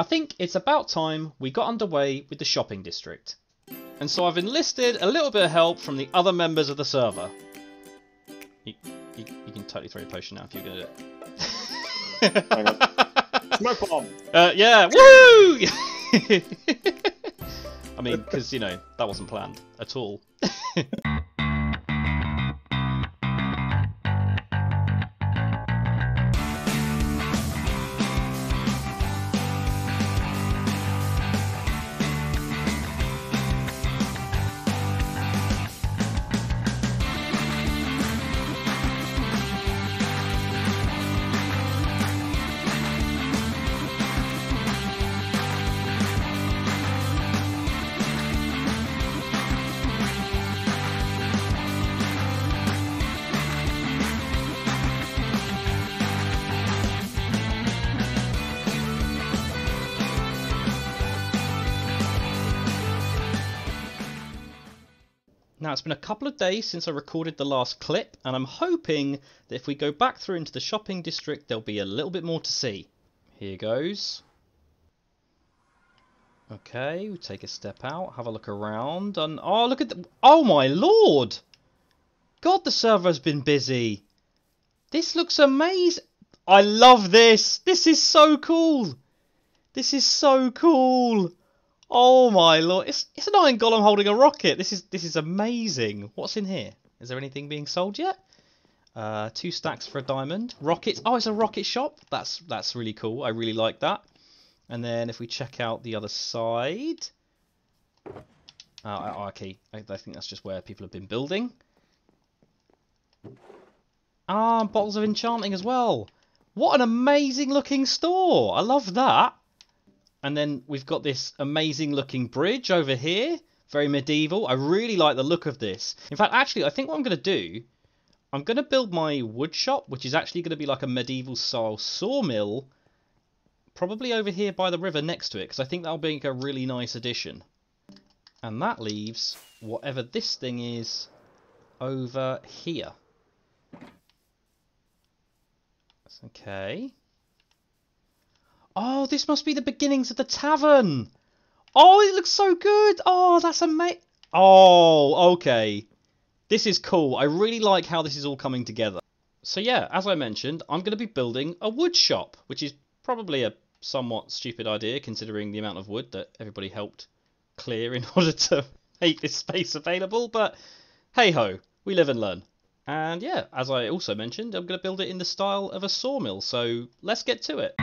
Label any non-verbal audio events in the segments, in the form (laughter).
I think it's about time we got underway with the shopping district. And so I've enlisted a little bit of help from the other members of the server. You, you, you can totally throw your potion now if you're to do it. Smoke bomb. (laughs) Uh, yeah, woo! (laughs) I mean, (laughs) because, you know, that wasn't planned at all. Now, it's been a couple of days since I recorded the last clip, and I'm hoping that if we go back through into the shopping district, there'll be a little bit more to see. Here goes. Okay, we take a step out, have a look around, and oh, look at the. Oh my lord! God, the server's been busy. This looks amazing. I love this. This is so cool. This is so cool. Oh my lord! It's it's an iron golem holding a rocket. This is this is amazing. What's in here? Is there anything being sold yet? Uh, two stacks for a diamond. Rockets. Oh, it's a rocket shop. That's that's really cool. I really like that. And then if we check out the other side, uh, okay, I, I think that's just where people have been building. Ah, bottles of enchanting as well. What an amazing looking store! I love that. And then we've got this amazing looking bridge over here. Very medieval. I really like the look of this. In fact, actually, I think what I'm going to do, I'm going to build my wood shop, which is actually going to be like a medieval style sawmill, probably over here by the river next to it, because I think that'll be a really nice addition. And that leaves whatever this thing is over here. Okay. Oh, this must be the beginnings of the tavern. Oh, it looks so good. Oh, that's amazing. Oh, okay. This is cool. I really like how this is all coming together. So yeah, as I mentioned, I'm going to be building a wood shop, which is probably a somewhat stupid idea considering the amount of wood that everybody helped clear in (laughs) order to make this space available. But hey ho, we live and learn. And yeah, as I also mentioned, I'm going to build it in the style of a sawmill. So let's get to it.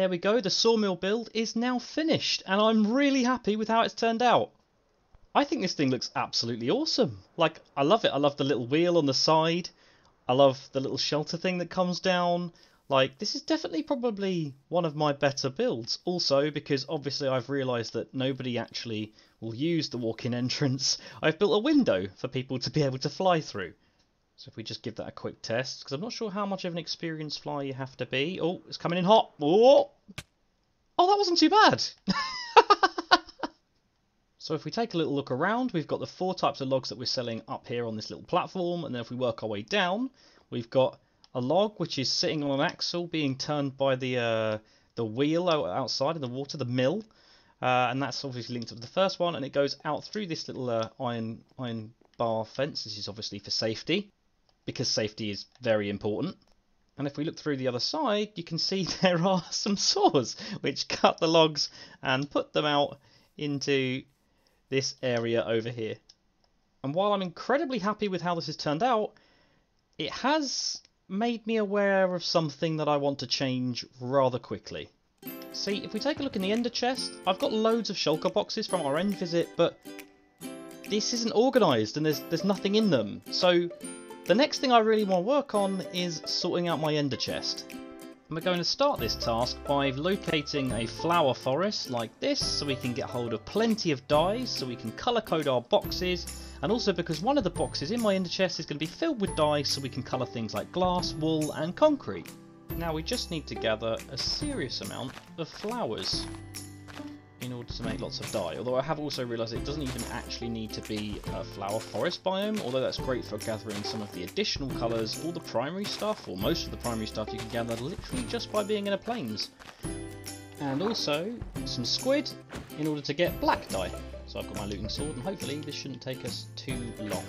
There we go, the sawmill build is now finished, and I'm really happy with how it's turned out. I think this thing looks absolutely awesome. Like, I love it. I love the little wheel on the side. I love the little shelter thing that comes down. Like, this is definitely probably one of my better builds. Also, because obviously I've realised that nobody actually will use the walk-in (laughs) entrance, I've built a window for people to be able to fly through. So if we just give that a quick test, because I'm not sure how much of an experienced flyer you have to be. Oh, it's coming in hot. Oh, oh that wasn't too bad. (laughs) so if we take a little look around, we've got the four types of logs that we're selling up here on this little platform. And then if we work our way down, we've got a log which is sitting on an axle being turned by the uh, the wheel outside in the water, the mill. Uh, and that's obviously linked to the first one, and it goes out through this little uh, iron iron bar fence. This is obviously for safety because safety is very important. And if we look through the other side, you can see (laughs) there are some saws which cut the logs and put them out into this area over here. And while I'm incredibly happy with how this has turned out, it has made me aware of something that I want to change rather quickly. See, if we take a look in the ender chest, I've got loads of shulker boxes from our end visit, but this isn't organised and there's there's nothing in them. So the next thing I really want to work on is sorting out my ender chest. And we're going to start this task by locating a flower forest like this so we can get hold of plenty of dyes so we can colour code our boxes and also because one of the boxes in my ender chest is going to be filled with dye so we can colour things like glass, wool and concrete. Now we just need to gather a serious amount of flowers in order to make lots of dye. Although I have also realised it doesn't even actually need to be a flower forest biome, although that's great for gathering some of the additional colours. All the primary stuff, or most of the primary stuff, you can gather literally just by being in a plains. And also some squid in order to get black dye. So I've got my looting sword and hopefully this shouldn't take us too long.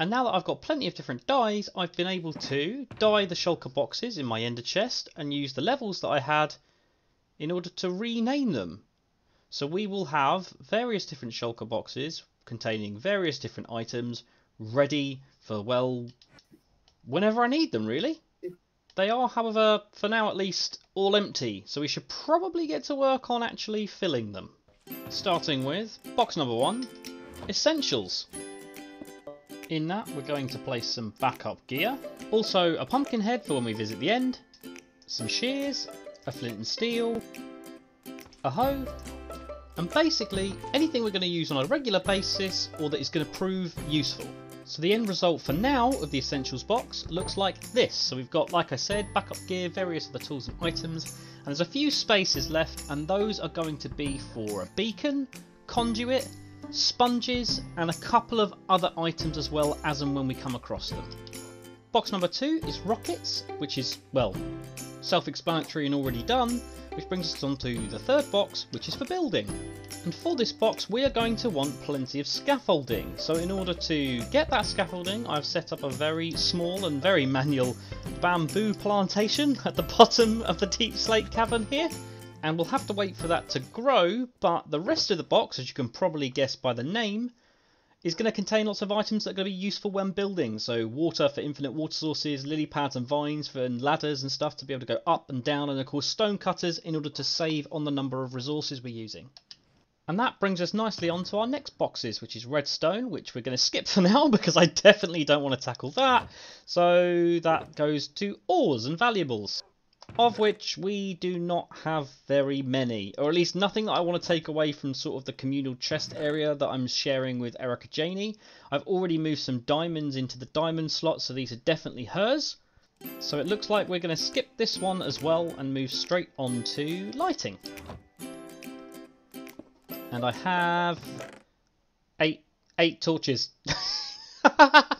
And now that I've got plenty of different dyes, I've been able to dye the shulker boxes in my ender chest and use the levels that I had in order to rename them. So we will have various different shulker boxes containing various different items ready for, well, whenever I need them really. They are, however, for now at least, all empty, so we should probably get to work on actually filling them. Starting with box number one, Essentials. In that we're going to place some backup gear, also a pumpkin head for when we visit the end, some shears, a flint and steel, a hoe, and basically anything we're going to use on a regular basis or that is going to prove useful. So the end result for now of the essentials box looks like this. So we've got, like I said, backup gear, various other tools and items, and there's a few spaces left, and those are going to be for a beacon, conduit, sponges, and a couple of other items as well as and when we come across them. Box number two is rockets, which is, well, self-explanatory and already done, which brings us on to the third box, which is for building. And for this box, we are going to want plenty of scaffolding. So in order to get that scaffolding, I've set up a very small and very manual bamboo plantation (laughs) at the bottom of the deep slate cavern here. And we'll have to wait for that to grow, but the rest of the box, as you can probably guess by the name, is going to contain lots of items that are going to be useful when building. So water for infinite water sources, lily pads and vines for and ladders and stuff to be able to go up and down, and of course stone cutters in order to save on the number of resources we're using. And that brings us nicely on to our next boxes, which is redstone, which we're going to skip for now (laughs) because I definitely don't want to tackle that. So that goes to ores and valuables of which we do not have very many, or at least nothing that I want to take away from sort of the communal chest area that I'm sharing with Erica Janey. I've already moved some diamonds into the diamond slot, so these are definitely hers. So it looks like we're going to skip this one as well and move straight on to lighting. And I have eight eight torches. (laughs)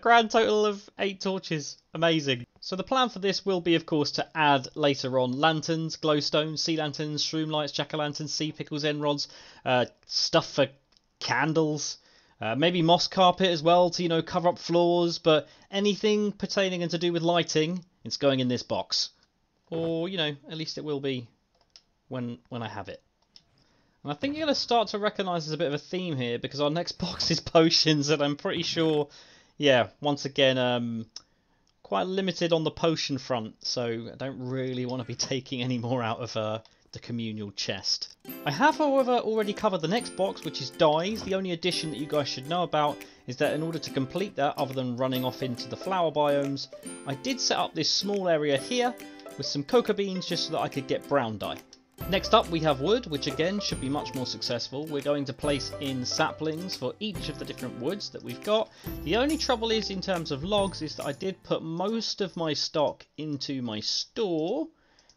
Grand total of eight torches. Amazing. So the plan for this will be, of course, to add later on lanterns, glowstones, sea lanterns, shroom lights, jack-o'-lanterns, sea pickles, end rods, uh, stuff for candles, uh, maybe moss carpet as well to, you know, cover up floors, but anything pertaining and to do with lighting, it's going in this box. Or, you know, at least it will be when when I have it. And I think you're going to start to recognise there's a bit of a theme here because our next (laughs) box is potions, and I'm pretty sure yeah, once again, um, quite limited on the potion front, so I don't really want to be (laughs) taking any more out of uh, the communal chest. I have, however, already covered the next box, which is dyes. The only addition that you guys should know about is that in order to complete that, other than running off into the flower biomes, I did set up this small area here with some cocoa beans just so that I could get brown dye. Next up we have wood, which again should be much more successful. We're going to place in saplings for each of the different woods that we've got. The only trouble is in terms of logs is that I did put most of my stock into my store,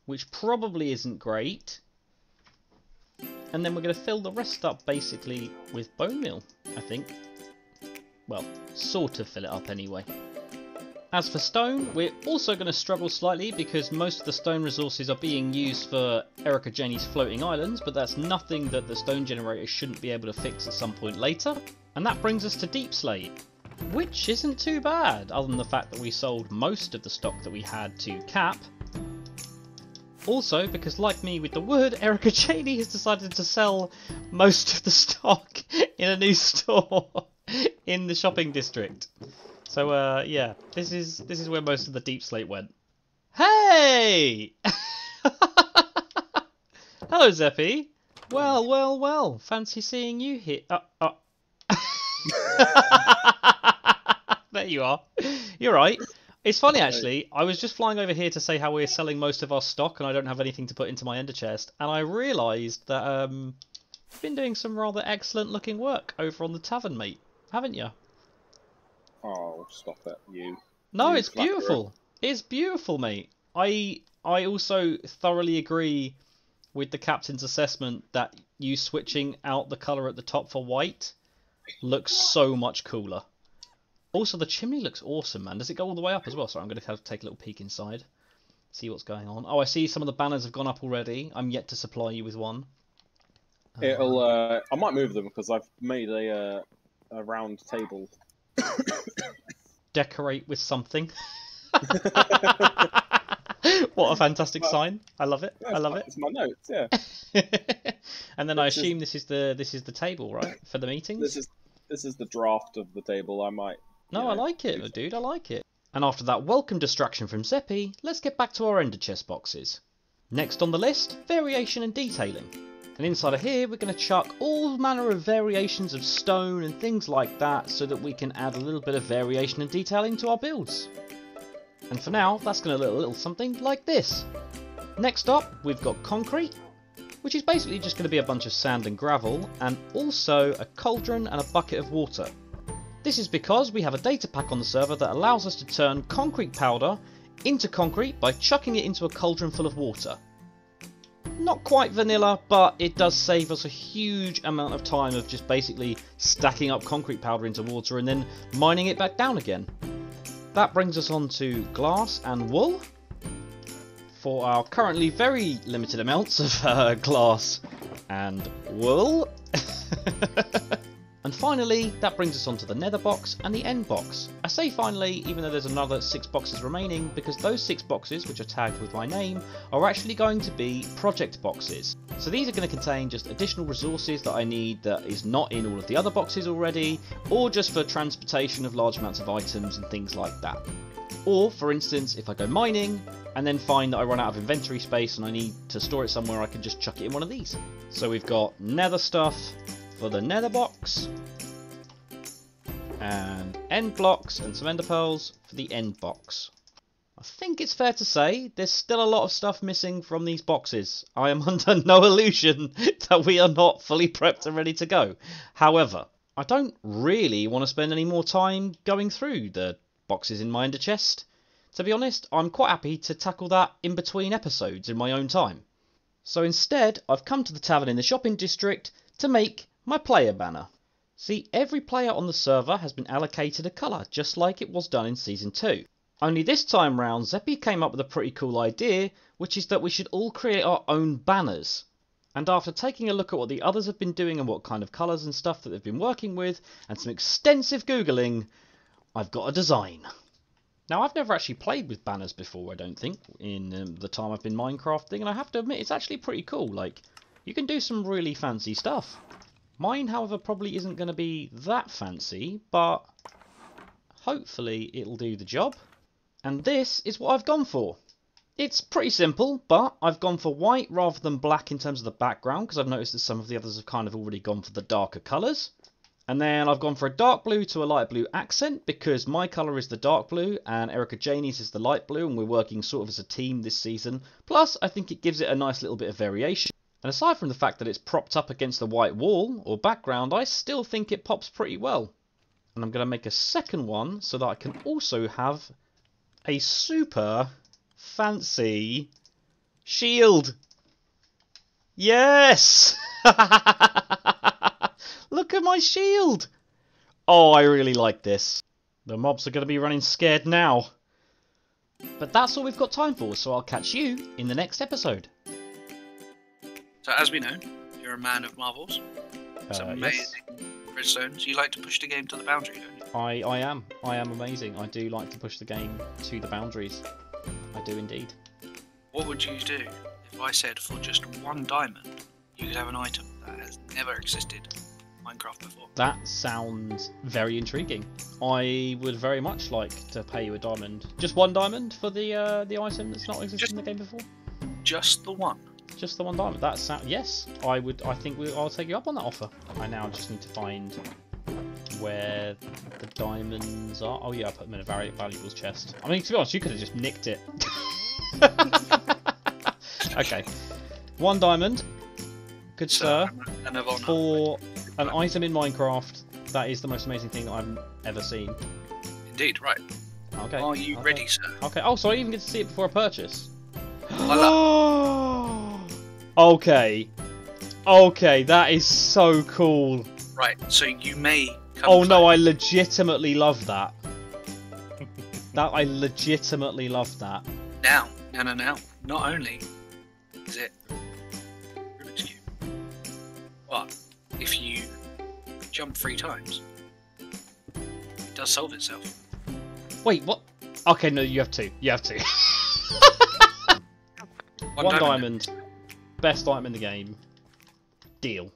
which probably isn't great. And then we're going to fill the rest up basically with bone meal, I think. Well, sort of fill it up anyway. As for stone, we're also going to struggle slightly because most of the stone resources are being used for Erica Janey's floating islands, but that's nothing that the stone generator shouldn't be able to fix at some point later. And that brings us to Deep Slate, which isn't too bad, other than the fact that we sold most of the stock that we had to Cap. Also, because like me with the wood, (laughs) Erica Janey has decided to sell most of the stock (laughs) in a new store (laughs) in the shopping district. So uh, yeah, this is this is where most of the deep slate went. Hey! (laughs) Hello, Zeppy. Well, well, well. Fancy seeing you here. Uh, uh. (laughs) there you are. You're right. It's funny actually. I was just flying over here to say how we're selling most of our stock, and I don't have anything to put into my ender chest, and I realised that um, you've been doing some rather excellent looking work over on the tavern, mate, haven't you? Oh, stop it, you. No, You it's flatterer. beautiful. It's beautiful, mate. I I also thoroughly agree with the captain's assessment that you switching out the colour at the top for white looks so much cooler. Also, the chimney looks awesome, man. Does it go all the way up as well? Sorry, I'm going to have to take a little peek inside, see what's going on. Oh, I see some of the banners have gone up already. I'm yet to supply you with one. It'll. Uh, I might move them because I've made a uh, a round table. Decorate with something. (laughs) what a fantastic Well, sign! I love it. I love my, it. It's my notes. Yeah. (laughs) (laughs) and then I assume this is the this is the table, right, for the meetings? This is this is the draft of the table. I might. No, you I like it, dude. I like it. And after that welcome distraction from Zeppy, let's get back to our ender chest boxes. Next on the list, variation and detailing. And inside of here, we're going to chuck all manner of variations of stone and things like that so that we can add a little bit of variation and detailing to our builds. And for now, that's going to look a little something like this. Next up, we've got concrete, which is basically just going to be a bunch of sand and gravel, and also a cauldron and a bucket of water. This is because we have a data pack on the server that allows us to turn concrete powder into concrete by chucking it into a cauldron full of water. Not quite vanilla, but it does save us a huge amount of time of just basically stacking up concrete powder into water and then mining it back down again. That brings us on to glass and wool. For our currently very limited amounts of uh, glass and wool. (laughs) And finally, that brings us on to the nether box and the end box. I say finally, even though there's another six boxes remaining, because those six boxes, which are tagged with my name, are actually going to be project boxes. So these are going to contain just additional resources that I need that is not in all of the other boxes already, or just for transportation of large amounts of items and things like that. Or, for instance, if I go mining and then find that I run out of inventory space and I need to store it somewhere, I can just chuck it in one of these. So we've got nether stuff for the nether box, and end blocks and some ender pearls for the end box. I think it's fair to say there's still a lot of stuff missing from these boxes. I am (laughs) under no illusion that we are not fully prepped and ready to go. However, I don't really want to spend any more time going through the boxes in my ender chest. To be honest, I'm quite happy to tackle that in between episodes in my own time. So instead, I've come to the tavern in the shopping district to make my player banner. See, every player on the server has been allocated a colour, just like it was done in Season 2. Only this time round, Zeppy came up with a pretty cool idea, which is that we should all create our own banners. And after taking a look at what the others have been doing and what kind of colours and stuff that they've been working with, and some extensive Googling, I've got a design. Now, I've never actually played with banners before, I don't think, in um, the time I've been Minecrafting, and I have to admit, it's actually pretty cool. Like, you can do some really fancy stuff. Mine, however, probably isn't going to be that fancy, but hopefully it'll do the job. And this is what I've gone for. It's pretty simple, but I've gone for white rather than black in terms of the background, because I've noticed that some of the others have kind of already gone for the darker colours. And then I've gone for a dark blue to a light blue accent, because my colour is the dark blue, and Erica Janey's is the light blue, and we're working sort of as a team this season. Plus, I think it gives it a nice little bit of variation. And aside from the fact that it's propped up against the white wall or background, I still think it pops pretty well. And I'm going to make a second one so that I can also have a super fancy shield. Yes! (laughs) Look at my shield! Oh, I really like this. The mobs are going to be running scared now. But that's all we've got time for, so I'll catch you in the next episode. So, as we know, you're a man of marvels. It's Uh, amazing yes, redstones. You like to push the game to the boundary, don't you? I, I am. I am amazing. I do like to push the game to the boundaries. I do indeed. What would you do if I said for just one diamond you could have an item that has never existed in Minecraft before? That sounds very intriguing. I would very much like to pay you a diamond. Just one diamond for the uh, the item that's not existed Just- in the game before. Just the one. Just the one diamond. That sound. Yes, I would. I think we, I'll take you up on that offer. I now just need to find where the diamonds are. Oh yeah, I put them in a very valuables chest. I mean, to be honest, you could have just nicked it. (laughs) okay, one diamond. Good sir. And of honor. For an item in Minecraft, that is the most amazing thing that I've ever seen. Indeed, right. Okay. Are you okay. ready, sir? Okay. Oh, so I even get to see it before I purchase. Voila. (gasps) (gasps) (gasps) okay. Okay, that is so cool. Right, so you may come Oh no. I legitimately love that. (laughs) that I legitimately love that. Now, now, now, now. Not only is it Rubik's Cube, but if you jump three times, it does solve itself. Wait, what? Okay, no, you have two. You have two. (laughs) One, One diamond. Best item in the game. Deal.